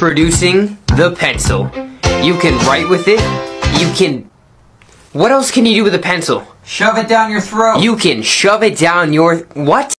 Introducing the pencil. You can write with it. You can. What else can you do with a pencil? Shove it down your throat. You can shove it down your. What?